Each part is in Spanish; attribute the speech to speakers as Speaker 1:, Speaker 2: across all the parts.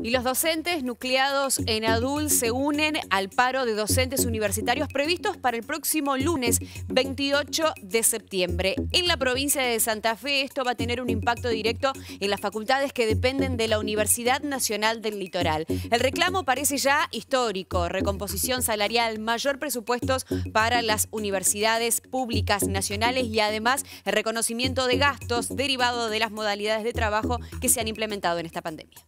Speaker 1: Y los docentes nucleados en ADUL se unen al paro de docentes universitarios previstos para el próximo lunes 28 de septiembre. En la provincia de Santa Fe esto va a tener un impacto directo en las facultades que dependen de la Universidad Nacional del Litoral. El reclamo parece ya histórico, recomposición salarial, mayor presupuestos para las universidades públicas nacionales y además el reconocimiento de gastos derivado de las modalidades de trabajo que se han implementado en esta pandemia.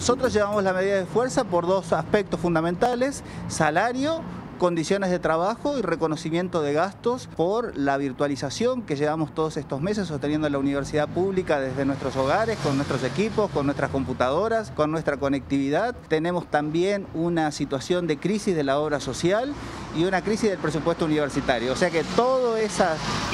Speaker 2: Nosotros llevamos la medida de fuerza por dos aspectos fundamentales, salario condiciones de trabajo y reconocimiento de gastos por la virtualización que llevamos todos estos meses sosteniendo la universidad pública desde nuestros hogares, con nuestros equipos, con nuestras computadoras, con nuestra conectividad. Tenemos también una situación de crisis de la obra social y una crisis del presupuesto universitario. O sea que todo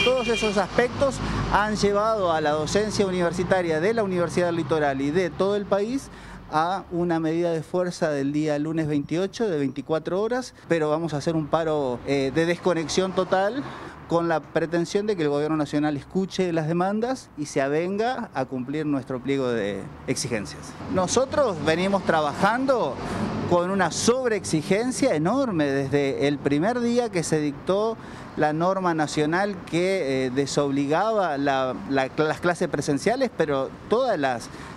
Speaker 2: todos esos aspectos han llevado a la docencia universitaria de la Universidad Litoral y de todo el país a una medida de fuerza del día lunes 28 de 24 horas, pero vamos a hacer un paro eh, de desconexión total con la pretensión de que el gobierno nacional escuche las demandas y se avenga a cumplir nuestro pliego de exigencias. Nosotros venimos trabajando con una sobreexigencia enorme desde el primer día que se dictó la norma nacional que eh, desobligaba las clases presenciales, pero todos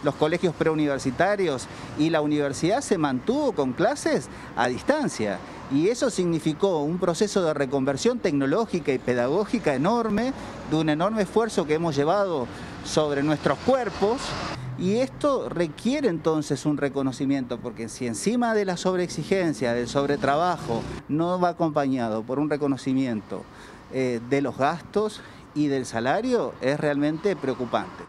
Speaker 2: los colegios preuniversitarios y la universidad se mantuvo con clases a distancia. Y eso significó un proceso de reconversión tecnológica y pedagógica enorme, de un enorme esfuerzo que hemos llevado sobre nuestros cuerpos y esto requiere entonces un reconocimiento, porque si encima de la sobreexigencia, del sobretrabajo, no va acompañado por un reconocimiento eh, de los gastos y del salario, es realmente preocupante.